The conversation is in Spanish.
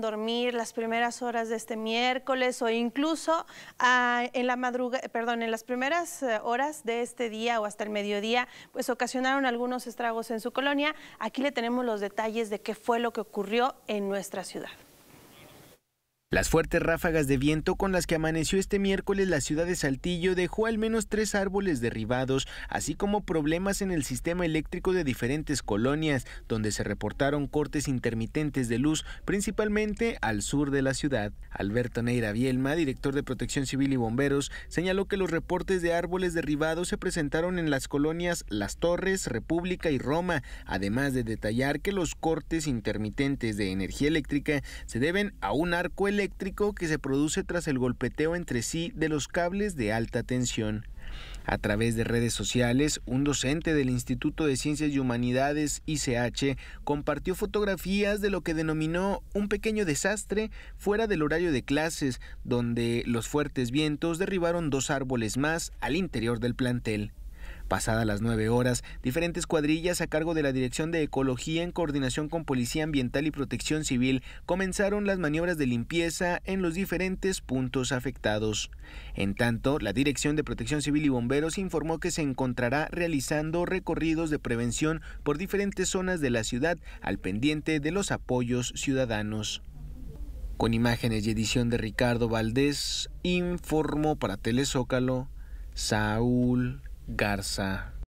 dormir las primeras horas de este miércoles o incluso ah, en la madruga, perdón, en las primeras eh, horas de este día o hasta el mediodía, pues ocasionaron algunos estragos en su colonia. Aquí le tenemos los detalles de qué fue lo que ocurrió en nuestra ciudad. Las fuertes ráfagas de viento con las que amaneció este miércoles la ciudad de Saltillo dejó al menos tres árboles derribados, así como problemas en el sistema eléctrico de diferentes colonias, donde se reportaron cortes intermitentes de luz, principalmente al sur de la ciudad. Alberto Neira Bielma, director de Protección Civil y Bomberos, señaló que los reportes de árboles derribados se presentaron en las colonias Las Torres, República y Roma, además de detallar que los cortes intermitentes de energía eléctrica se deben a un arco eléctrico eléctrico que se produce tras el golpeteo entre sí de los cables de alta tensión. A través de redes sociales, un docente del Instituto de Ciencias y Humanidades ICH compartió fotografías de lo que denominó un pequeño desastre fuera del horario de clases, donde los fuertes vientos derribaron dos árboles más al interior del plantel. Pasadas las nueve horas, diferentes cuadrillas a cargo de la Dirección de Ecología en coordinación con Policía Ambiental y Protección Civil comenzaron las maniobras de limpieza en los diferentes puntos afectados. En tanto, la Dirección de Protección Civil y Bomberos informó que se encontrará realizando recorridos de prevención por diferentes zonas de la ciudad al pendiente de los apoyos ciudadanos. Con imágenes y edición de Ricardo Valdés, informó para Telezócalo Saúl Garza.